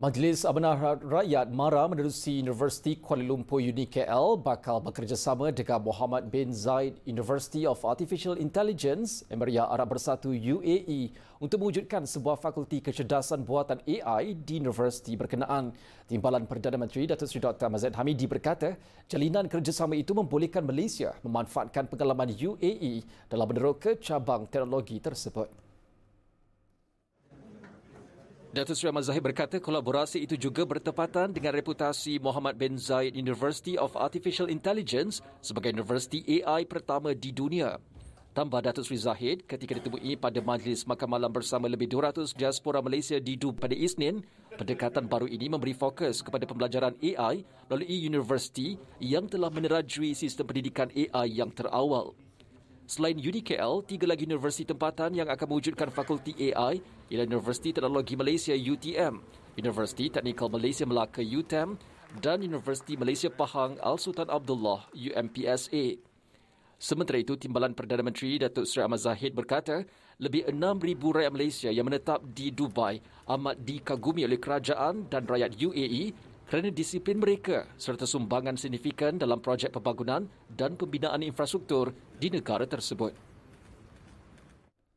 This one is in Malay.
Majlis Amanah Rakyat MARA menerusi Universiti Kuala Lumpur Uni KL bakal bekerjasama dengan Muhammad bin Zaid University of Artificial Intelligence Emiria Arab Bersatu UAE untuk mewujudkan sebuah fakulti kecerdasan buatan AI di universiti berkenaan. Timbalan Perdana Menteri Datuk Seri Dr. Mazad Hamidi berkata, jalinan kerjasama itu membolehkan Malaysia memanfaatkan pengalaman UAE dalam meneroka cabang teknologi tersebut. Datuk Seri Ahmad Zahid berkata kolaborasi itu juga bertepatan dengan reputasi Muhammad bin Zayed University of Artificial Intelligence sebagai universiti AI pertama di dunia. Tambah Datuk Seri Zahid ketika ditemui pada majlis makan malam bersama lebih 200 diaspora Malaysia di Du pada Isnin, pendekatan baru ini memberi fokus kepada pembelajaran AI melalui universiti yang telah menerajui sistem pendidikan AI yang terawal. Selain UniKL, tiga lagi universiti tempatan yang akan mewujudkan fakulti AI ialah Universiti Teknologi Malaysia UTM, Universiti Teknikal Malaysia Melaka UTM dan Universiti Malaysia Pahang Al-Sultan Abdullah UMPSA. Sementara itu, Timbalan Perdana Menteri Datuk Seri Ahmad Zahid berkata, lebih 6,000 rakyat Malaysia yang menetap di Dubai amat dikagumi oleh kerajaan dan rakyat UAE kerana disiplin mereka serta sumbangan signifikan dalam projek pembangunan dan pembinaan infrastruktur di negara tersebut.